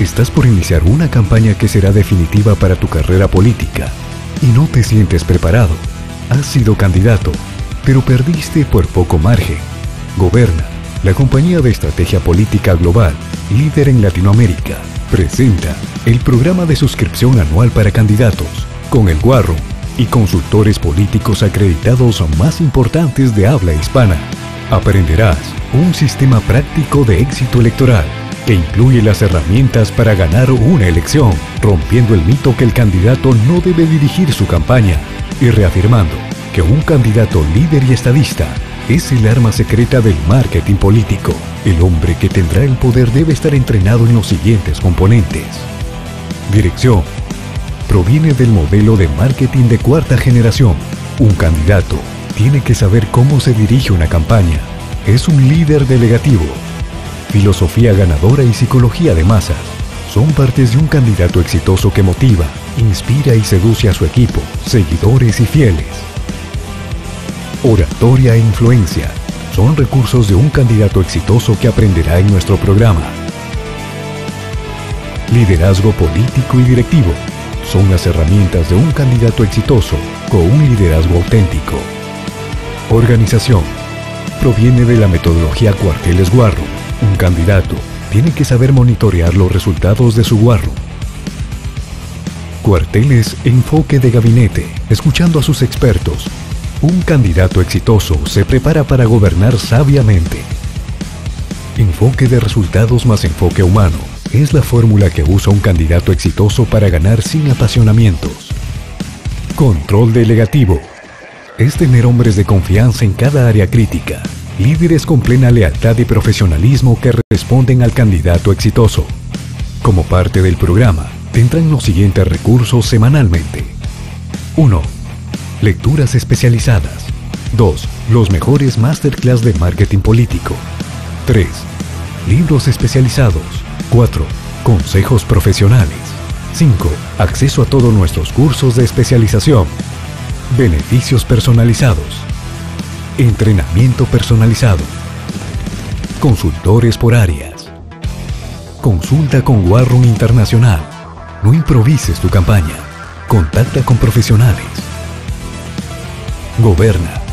Estás por iniciar una campaña que será definitiva para tu carrera política y no te sientes preparado. Has sido candidato, pero perdiste por poco margen. Goberna, la compañía de estrategia política global, líder en Latinoamérica, presenta el programa de suscripción anual para candidatos, con el Guarro y consultores políticos acreditados más importantes de habla hispana. Aprenderás un sistema práctico de éxito electoral que incluye las herramientas para ganar una elección, rompiendo el mito que el candidato no debe dirigir su campaña y reafirmando que un candidato líder y estadista es el arma secreta del marketing político. El hombre que tendrá el poder debe estar entrenado en los siguientes componentes. Dirección. Proviene del modelo de marketing de cuarta generación. Un candidato tiene que saber cómo se dirige una campaña. Es un líder delegativo filosofía ganadora y psicología de masas son partes de un candidato exitoso que motiva, inspira y seduce a su equipo, seguidores y fieles. Oratoria e influencia son recursos de un candidato exitoso que aprenderá en nuestro programa. Liderazgo político y directivo son las herramientas de un candidato exitoso con un liderazgo auténtico. Organización proviene de la metodología Cuarteles Guarro un candidato tiene que saber monitorear los resultados de su guarro. Cuarteles enfoque de gabinete, escuchando a sus expertos. Un candidato exitoso se prepara para gobernar sabiamente. Enfoque de resultados más enfoque humano es la fórmula que usa un candidato exitoso para ganar sin apasionamientos. Control delegativo es tener hombres de confianza en cada área crítica líderes con plena lealtad y profesionalismo que responden al candidato exitoso. Como parte del programa, tendrán los siguientes recursos semanalmente. 1. Lecturas especializadas. 2. Los mejores masterclass de marketing político. 3. Libros especializados. 4. Consejos profesionales. 5. Acceso a todos nuestros cursos de especialización. Beneficios personalizados. Entrenamiento personalizado. Consultores por áreas. Consulta con Warren Internacional. No improvises tu campaña. Contacta con profesionales. Goberna